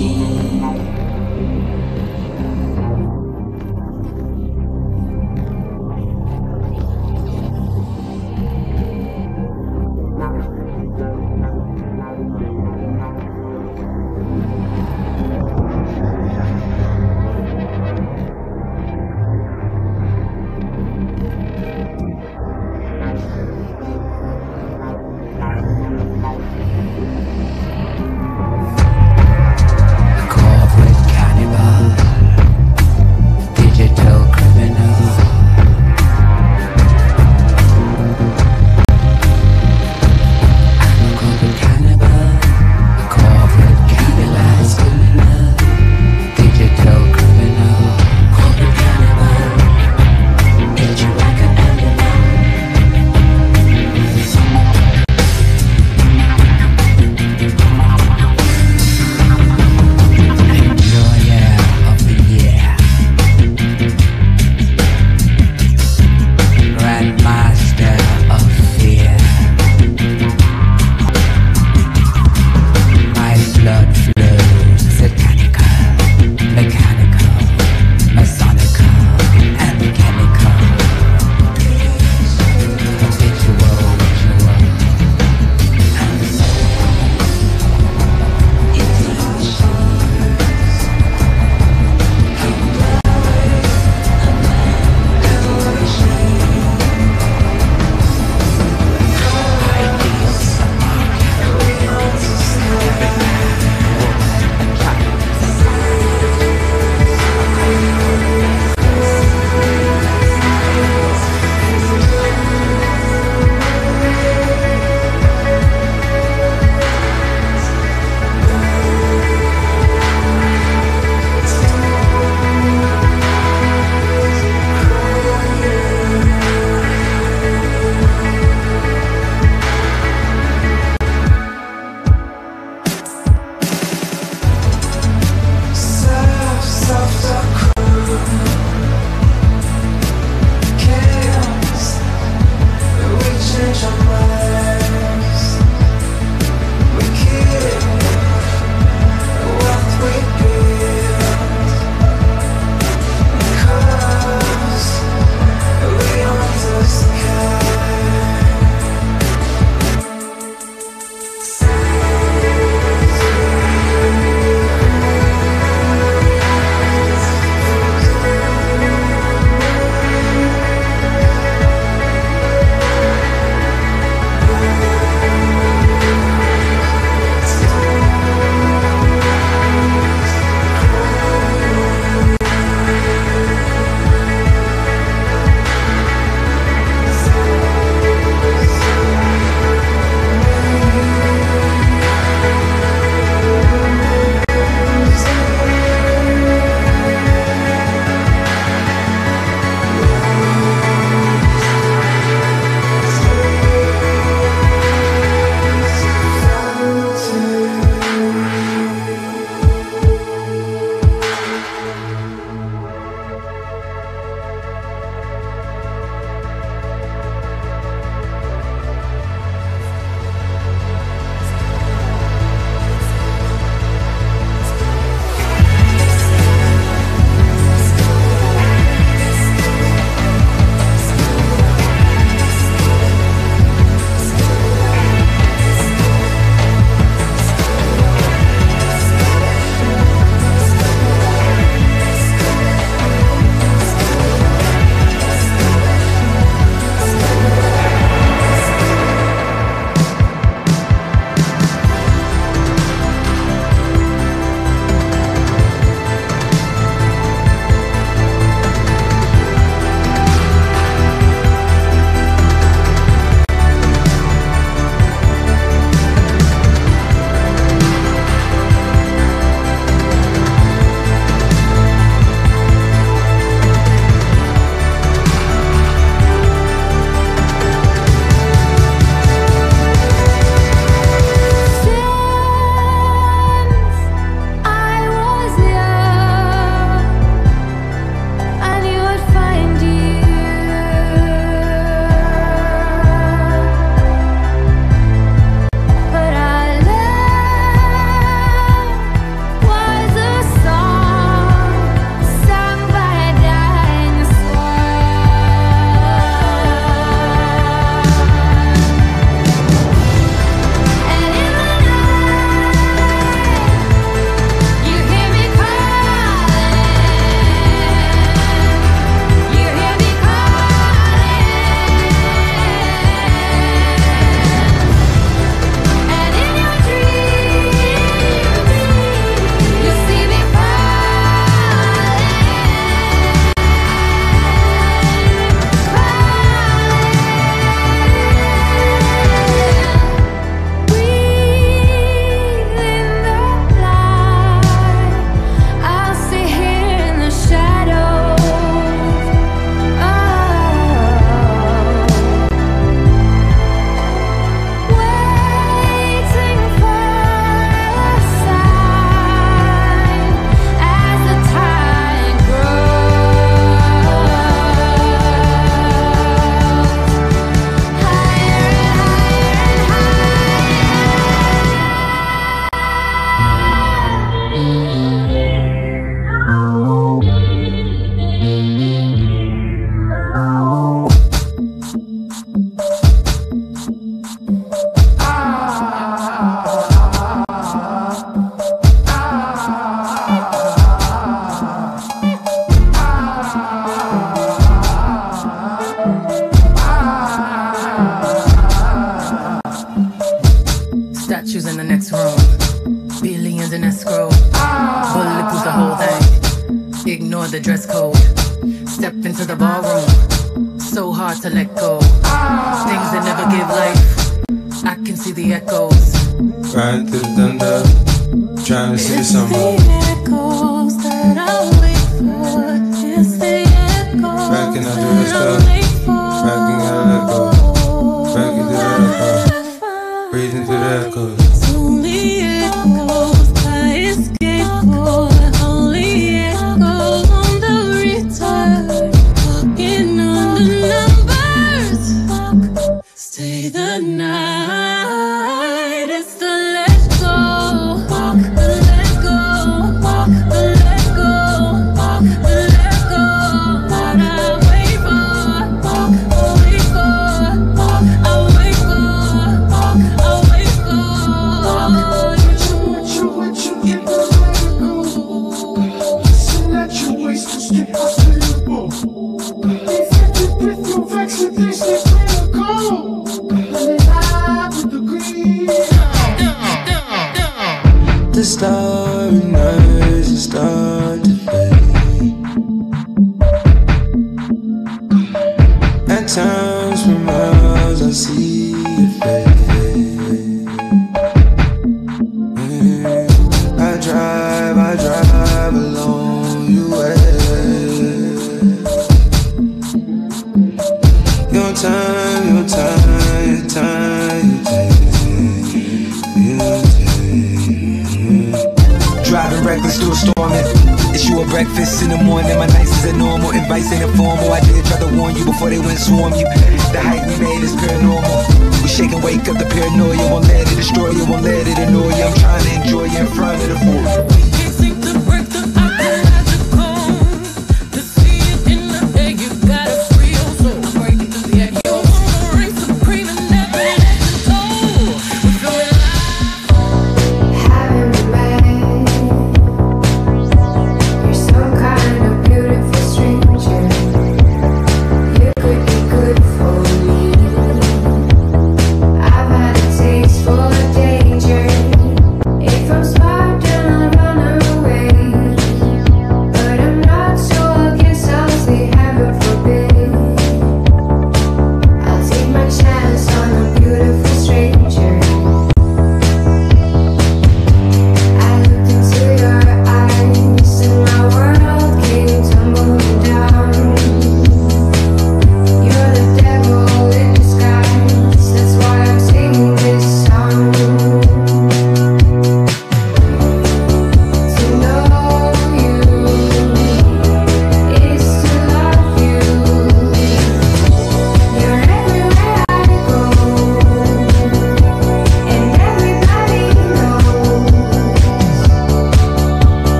She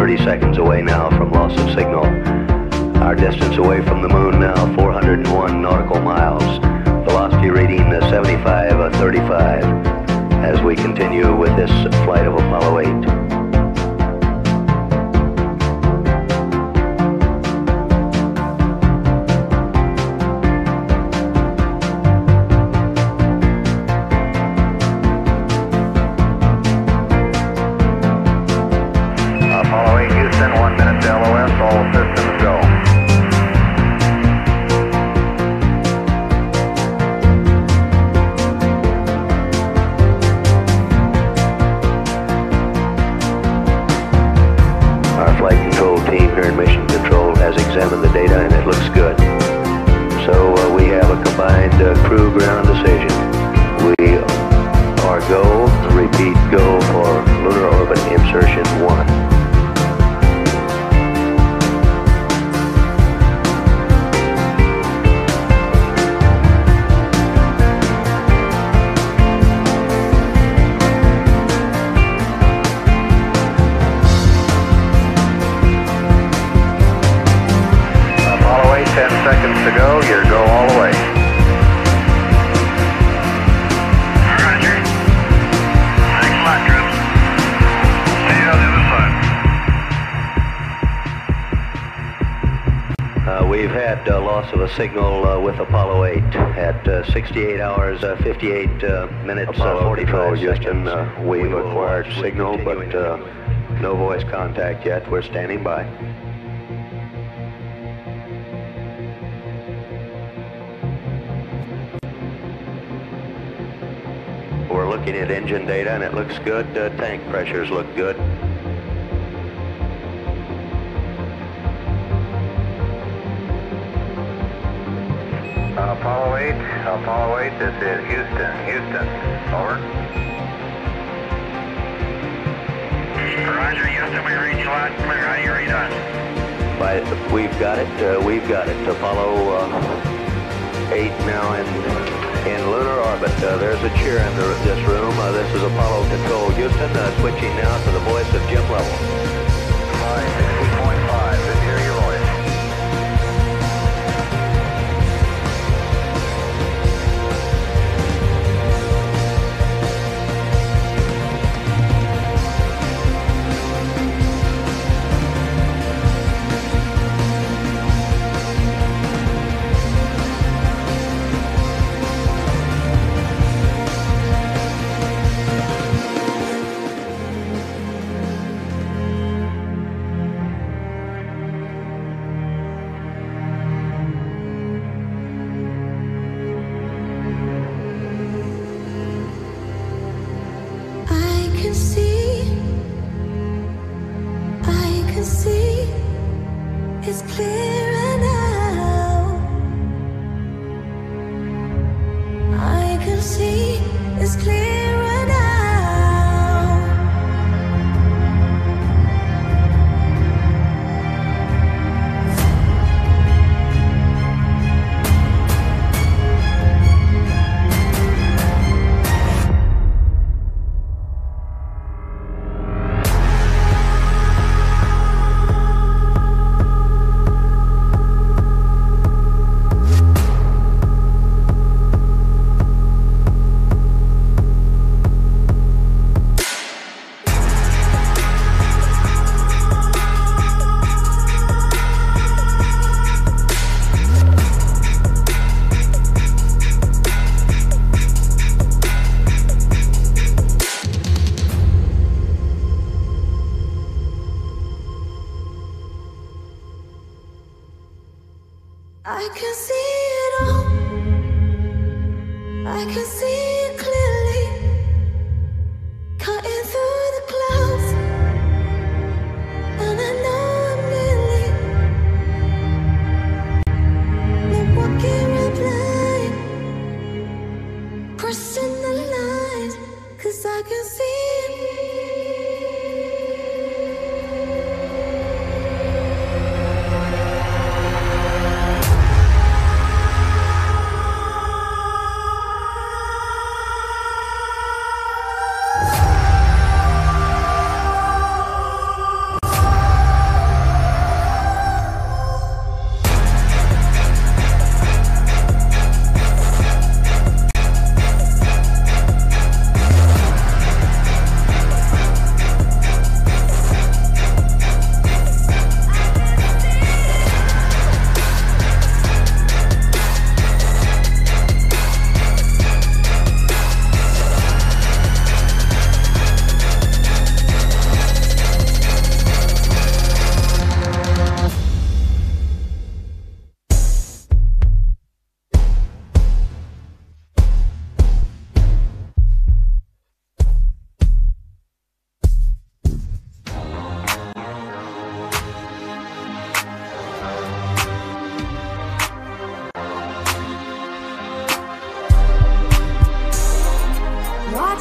30 seconds away now from loss of signal. Our distance away from the moon now 401 nautical miles. Velocity reading 75 35 as we continue with this flight of Apollo 8. and it looks good. So uh, we have a combined uh, crew ground decision. We are go, repeat go for lunar orbit insertion 1. Signal uh, with Apollo 8 at uh, 68 hours, uh, 58 uh, minutes, uh, 45 Houston. We've acquired signal, but uh, no voice contact yet. We're standing by. We're looking at engine data, and it looks good. Uh, tank pressures look good. Apollo 8, this is Houston. Houston, over. Roger, Houston, we you loud and clear. How do you read us? By, we've got it. Uh, we've got it. Apollo uh, 8 now in in lunar orbit. Uh, there's a cheer in the, this room. Uh, this is Apollo Control Houston. Uh, switching now to the voice of Jim Lovell.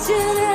children